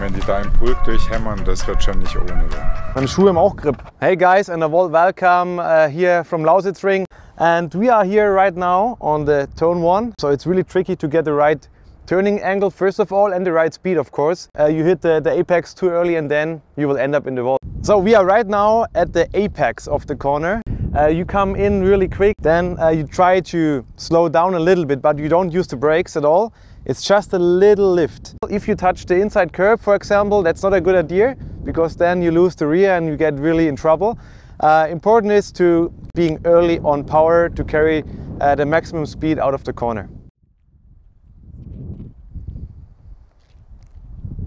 wenn die da im Pulk durchhämmern, das wird schon nicht ohne. Meine Schuhe haben auch Grip. Hey guys and a warm welcome uh, here from Lausitzring. And we are here right now on the Tone 1. So it's really tricky to get the right turning angle first of all and the right speed of course. Uh, you hit the, the apex too early and then you will end up in the wall. So we are right now at the apex of the corner. Uh, you come in really quick, then uh, you try to slow down a little bit, but you don't use the brakes at all. It's just a little lift. If you touch the inside curb, for example, that's not a good idea because then you lose the rear and you get really in trouble. Uh, important is to being early on power to carry uh, the maximum speed out of the corner.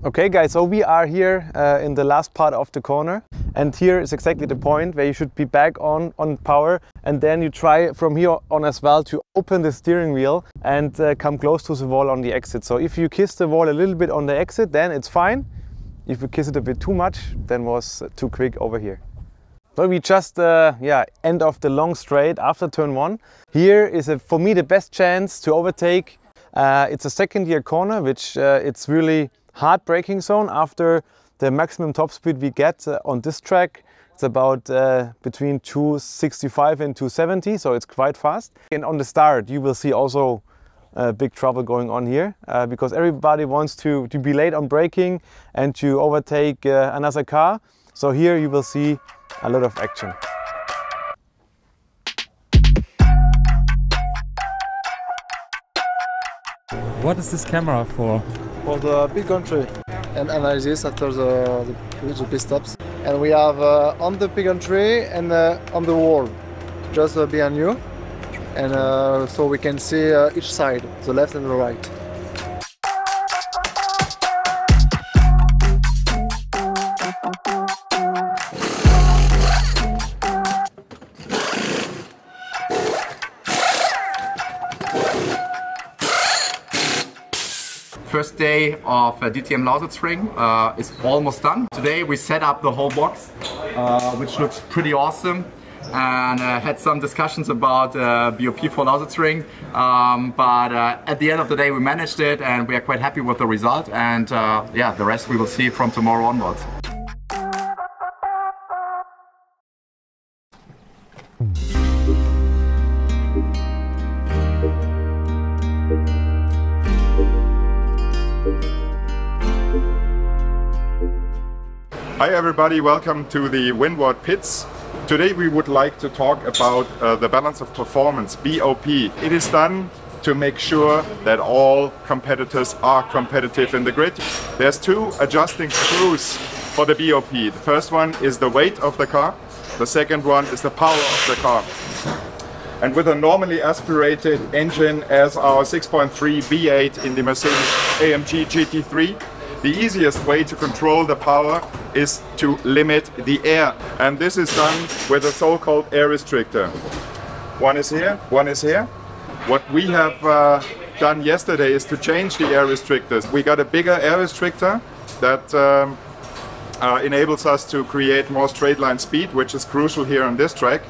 Okay guys, so we are here uh, in the last part of the corner and here is exactly the point where you should be back on, on power and then you try from here on as well to open the steering wheel and uh, come close to the wall on the exit. So if you kiss the wall a little bit on the exit then it's fine. If you kiss it a bit too much then was too quick over here. So we just uh, yeah end of the long straight after turn one. Here is a, for me the best chance to overtake. Uh, it's a second year corner which uh, it's really hard braking zone after the maximum top speed we get uh, on this track. It's about uh, between 265 and 270, so it's quite fast. And on the start, you will see also uh, big trouble going on here uh, because everybody wants to, to be late on braking and to overtake uh, another car. So here you will see a lot of action. What is this camera for? for the big country and analysis after the, the, the pit stops. And we have uh, on the big country and uh, on the wall, just uh, behind you. And uh, so we can see uh, each side, the left and the right. First day of uh, DTM Lausitzring uh, is almost done. Today we set up the whole box, uh, which looks pretty awesome and uh, had some discussions about uh, BOP for Lausitzring. Um, but uh, at the end of the day we managed it and we are quite happy with the result and yeah, the rest we will see from tomorrow onwards. Hi everybody, welcome to the Winward Pits. Today we would like to talk about uh, the balance of performance, BOP. It is done to make sure that all competitors are competitive in the grid. There's two adjusting screws for the BOP. The first one is the weight of the car. The second one is the power of the car. And with a normally aspirated engine as our 6.3 V8 in the Mercedes AMG GT3, the easiest way to control the power is to limit the air. And this is done with a so-called air restrictor. One is here, one is here. What we have uh, done yesterday is to change the air restrictors. We got a bigger air restrictor that um, uh, enables us to create more straight line speed, which is crucial here on this track.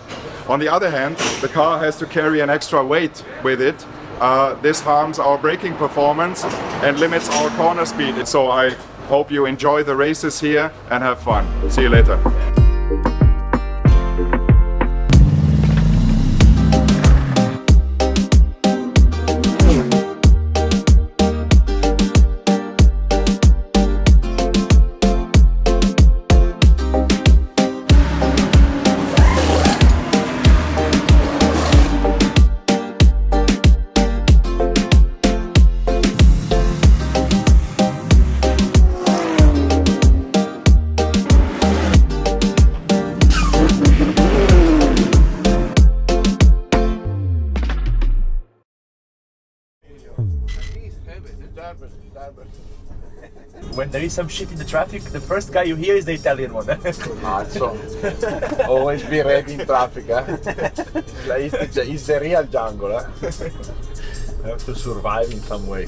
On the other hand, the car has to carry an extra weight with it uh, this harms our braking performance and limits our corner speed. So I hope you enjoy the races here and have fun. See you later. There is some shit in the traffic, the first guy you hear is the Italian one. Mazzo. Always be ready in traffic, eh? Like, It's the, it's the real jungle, eh? have to survive in some way.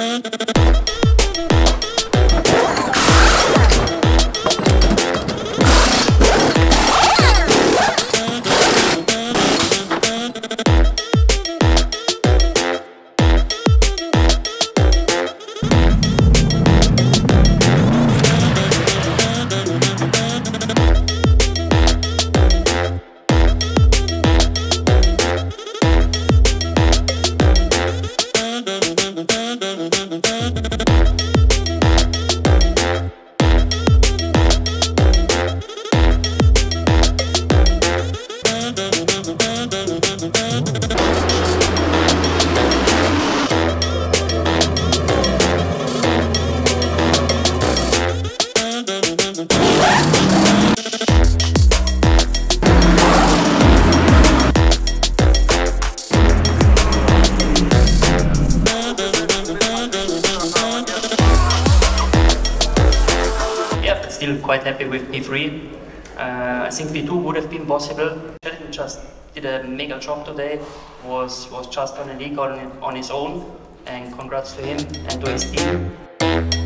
quite happy with P3. Uh, I think P2 would have been possible. Sheldon just did a mega job today. Was was just on a league on, on his own. And congrats to him and to his team.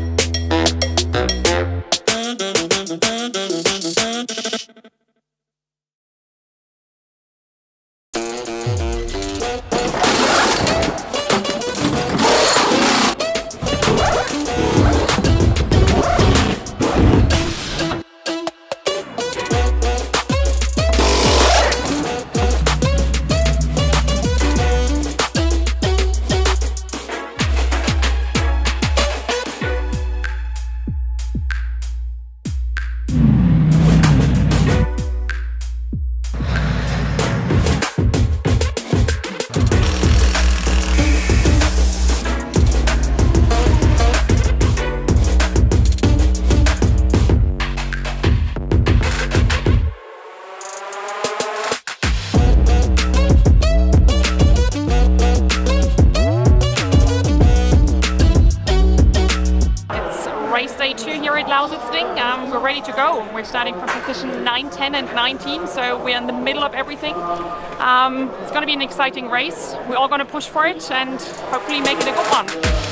We're starting from position 9, 10, and 19, so we're in the middle of everything. Um, it's going to be an exciting race. We're all going to push for it and hopefully make it a good one.